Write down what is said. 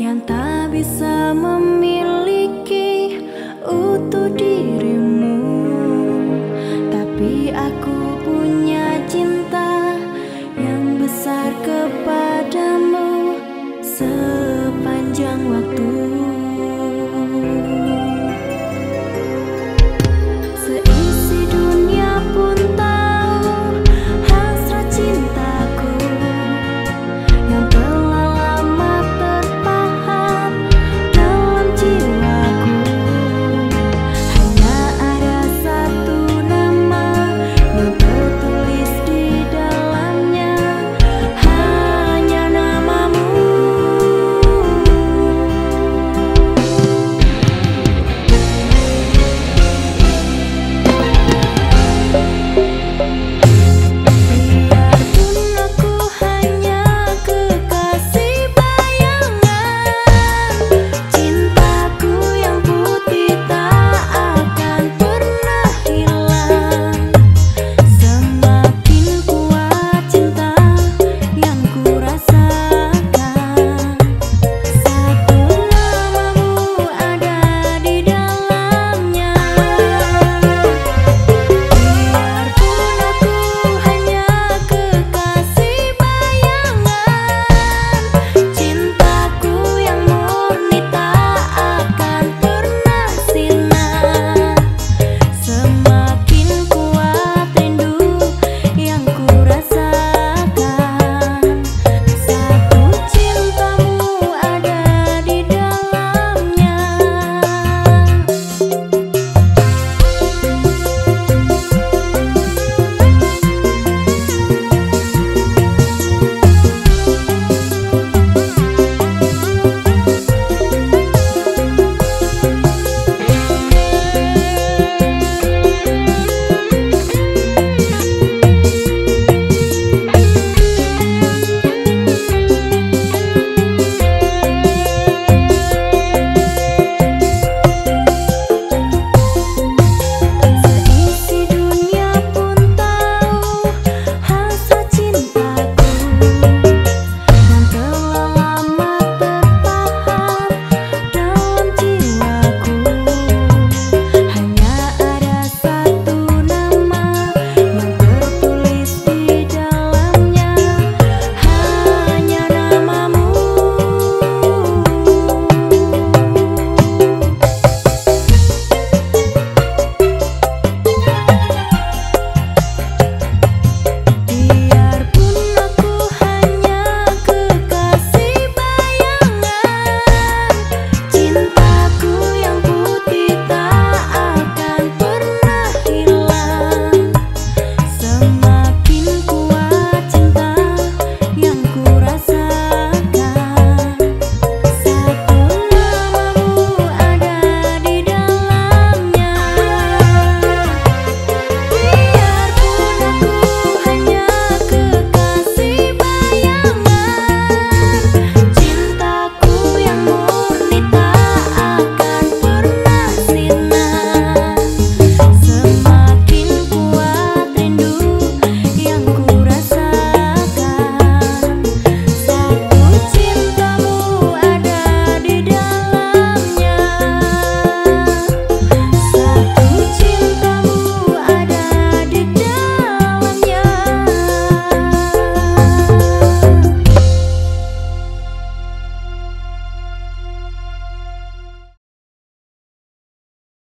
yang tak bisa memiliki utuh di